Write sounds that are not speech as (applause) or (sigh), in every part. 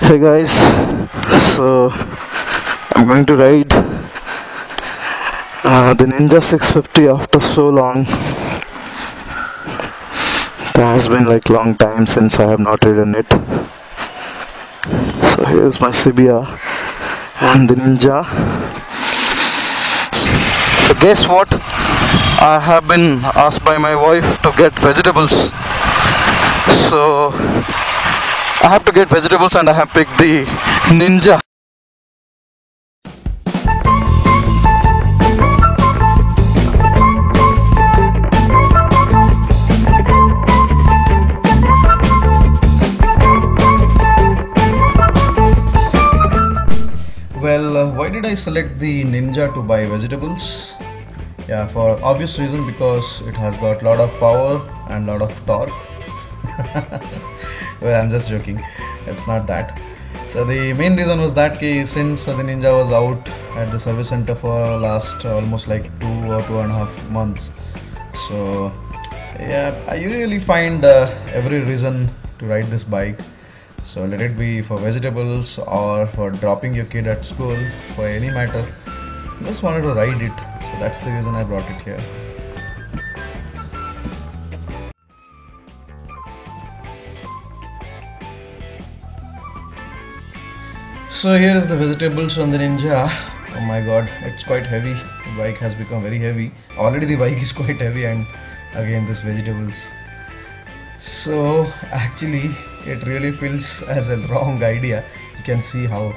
Hey guys, so I'm going to ride uh, the Ninja 650 after so long. It has been like long time since I have not ridden it. So here's my CBR and the Ninja. So guess what? I have been asked by my wife to get vegetables. So I have to get vegetables and I have picked the Ninja. Well, uh, why did I select the Ninja to buy vegetables? Yeah, for obvious reason because it has got a lot of power and lot of torque. (laughs) well, I'm just joking. It's not that. So the main reason was that ki since the Ninja was out at the service center for last almost like two or two and a half months. So yeah, I usually find uh, every reason to ride this bike. So let it be for vegetables or for dropping your kid at school, for any matter. Just wanted to ride it. So that's the reason I brought it here. So here is the vegetables on the Ninja. Oh my god, it's quite heavy. The bike has become very heavy. Already the bike is (laughs) quite heavy and again this vegetables. So actually it really feels as a wrong idea. You can see how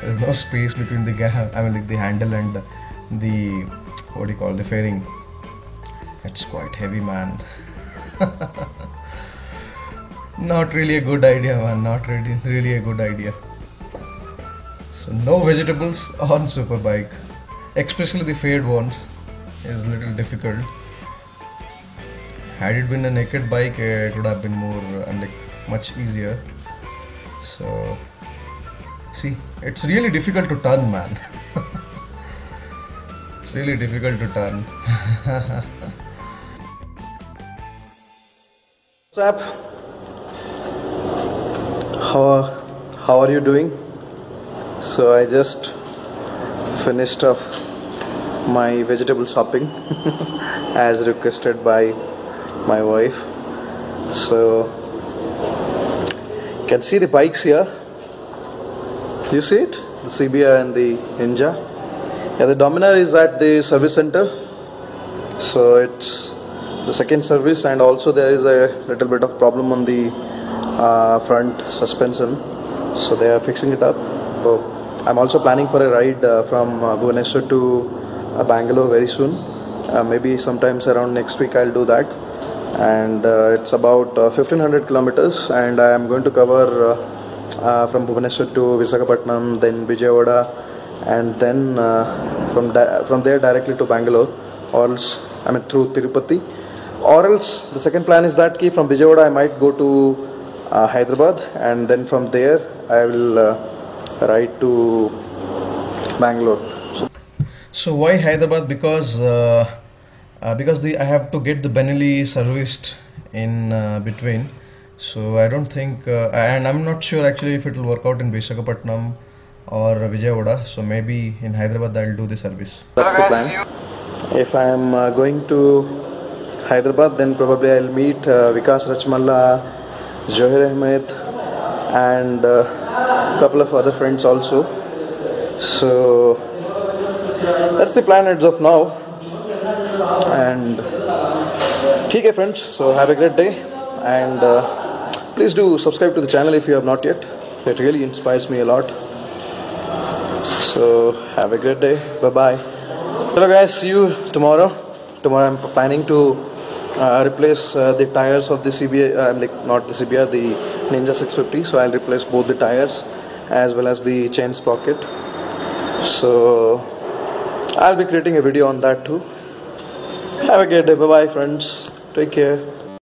there's no space between the I mean like the handle and the what do you call the fairing. It's quite heavy man. (laughs) not really a good idea man, not really really a good idea. So no vegetables on superbike, especially the faired ones, is a little difficult. Had it been a naked bike, it would have been more uh, like much easier. So see, it's really difficult to turn, man. (laughs) it's really difficult to turn. (laughs) Up? How, how are you doing? So I just finished off my vegetable shopping (laughs) as requested by my wife. So you can see the bikes here. You see it? The CBR and the Ninja. Yeah, the Dominar is at the service center. So it's the second service and also there is a little bit of problem on the uh, front suspension. So they are fixing it up. So I'm also planning for a ride uh, from uh, Bhubaneswar to uh, Bangalore very soon. Maybe sometimes around next week I'll do that. And it's about uh, 1500 kilometers, and I am going to cover from Bhubaneswar to Visakhapatnam, then Vijayawada, and then from from there directly to Bangalore, or else I mean through Tirupati, or else the second plan is that key from Vijayawada I might go to uh, Hyderabad, and then from there I will uh, ride to Bangalore. So So why Hyderabad? Because uh, uh, because the I have to get the Benelli serviced in uh, between. So I don't think, uh, and I'm not sure actually if it will work out in Visakhapatnam or Vijayawada. So maybe in Hyderabad I'll do the service. that's the plan. If I am uh, going to Hyderabad, then probably I'll meet uh, Vikas Rachmalla, Johir Ahmed, and a couple of other friends also. So that's the plan as of now. And okay, friends. So have a great day, and uh, please do subscribe to the channel if you have not yet. It really inspires me a lot. So have a great day. Bye bye. Hello guys. See you tomorrow. Tomorrow I'm planning to uh, replace uh, the tires of the CBR. Uh, like not the CBR, the Ninja 650. So I'll replace both the tires as well as the chain sprocket. So I'll be creating a video on that too. Have a great day. Bye bye, friends. Take care.